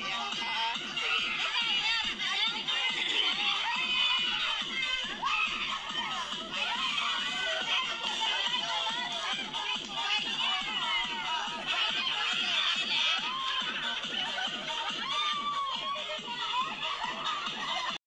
Yeah.